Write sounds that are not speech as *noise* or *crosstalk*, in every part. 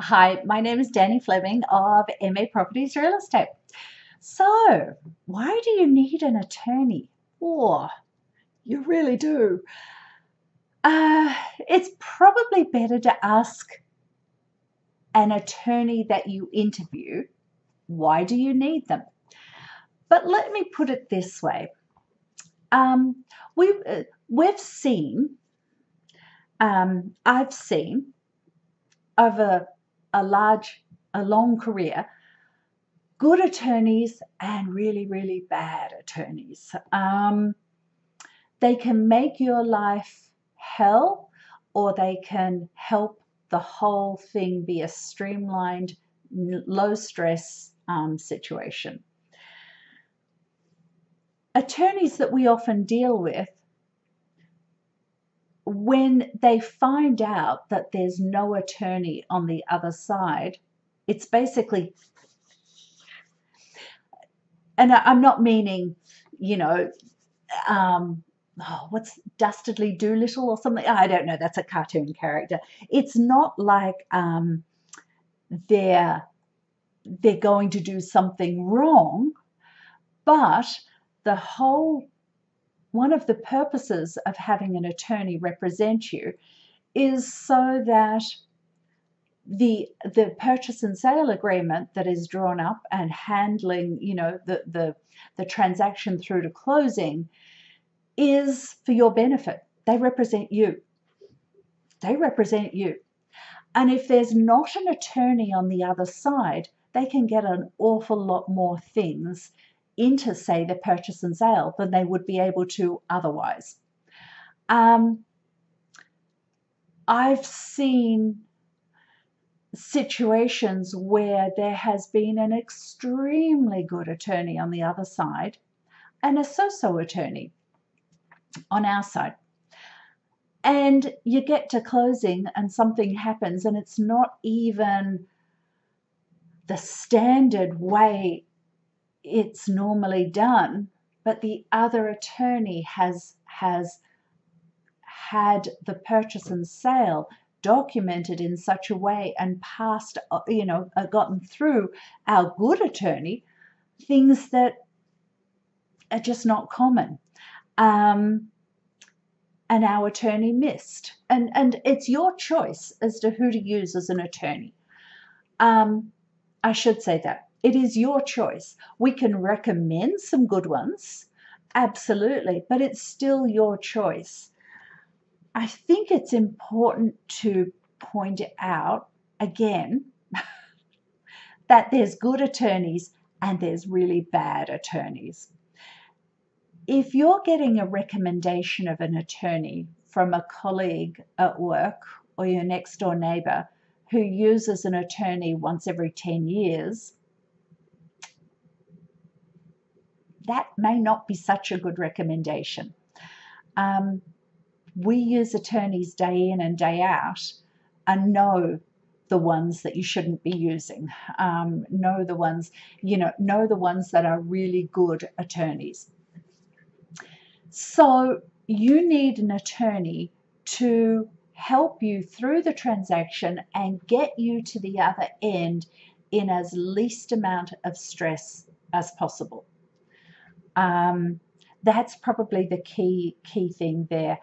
Hi, my name is Danny Fleming of MA Properties Real Estate. So, why do you need an attorney? Oh, you really do. Uh, it's probably better to ask an attorney that you interview why do you need them? But let me put it this way. Um, we, uh, we've seen, um, I've seen over a large, a long career, good attorneys and really, really bad attorneys. Um, they can make your life hell or they can help the whole thing be a streamlined, low stress um, situation. Attorneys that we often deal with when they find out that there's no attorney on the other side, it's basically, and I'm not meaning, you know, um, oh, what's Dastardly Doolittle or something? I don't know. That's a cartoon character. It's not like um, they're they're going to do something wrong, but the whole one of the purposes of having an attorney represent you is so that the the purchase and sale agreement that is drawn up and handling you know the the the transaction through to closing is for your benefit. They represent you. They represent you. And if there's not an attorney on the other side they can get an awful lot more things into, say, the purchase and sale than they would be able to otherwise. Um, I've seen situations where there has been an extremely good attorney on the other side and a so so attorney on our side. And you get to closing and something happens, and it's not even the standard way it's normally done, but the other attorney has has had the purchase and sale documented in such a way and passed, uh, you know, uh, gotten through our good attorney things that are just not common. Um, and our attorney missed. And, and it's your choice as to who to use as an attorney. Um, I should say that. It is your choice. We can recommend some good ones, absolutely, but it's still your choice. I think it's important to point out again *laughs* that there's good attorneys and there's really bad attorneys. If you're getting a recommendation of an attorney from a colleague at work or your next door neighbour who uses an attorney once every 10 years, that may not be such a good recommendation. Um, we use attorneys day in and day out and know the ones that you shouldn't be using. Um, know the ones, you know, know the ones that are really good attorneys. So you need an attorney to help you through the transaction and get you to the other end in as least amount of stress as possible. Um, that's probably the key key thing there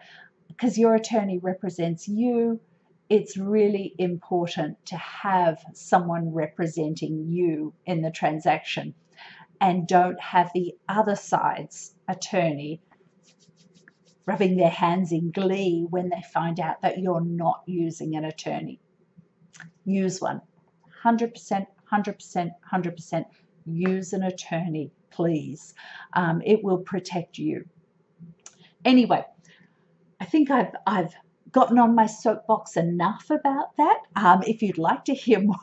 because your attorney represents you it's really important to have someone representing you in the transaction and don't have the other side's attorney rubbing their hands in glee when they find out that you're not using an attorney. Use one. 100%, 100%, 100% use an attorney please. Um, it will protect you. Anyway, I think I've, I've gotten on my soapbox enough about that. Um, if you'd like to hear more,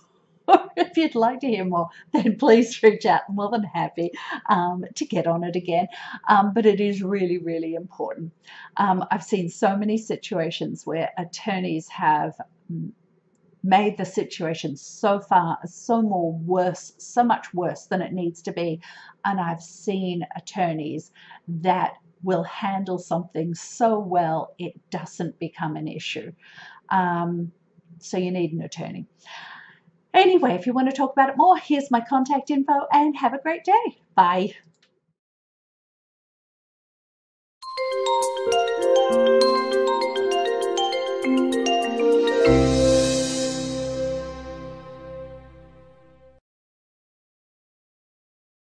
*laughs* if you'd like to hear more, then please reach out. I'm more than happy um, to get on it again. Um, but it is really, really important. Um, I've seen so many situations where attorneys have made the situation so far so more worse, so much worse than it needs to be. And I've seen attorneys that will handle something so well it doesn't become an issue. Um, so you need an attorney. Anyway, if you want to talk about it more, here's my contact info and have a great day. Bye.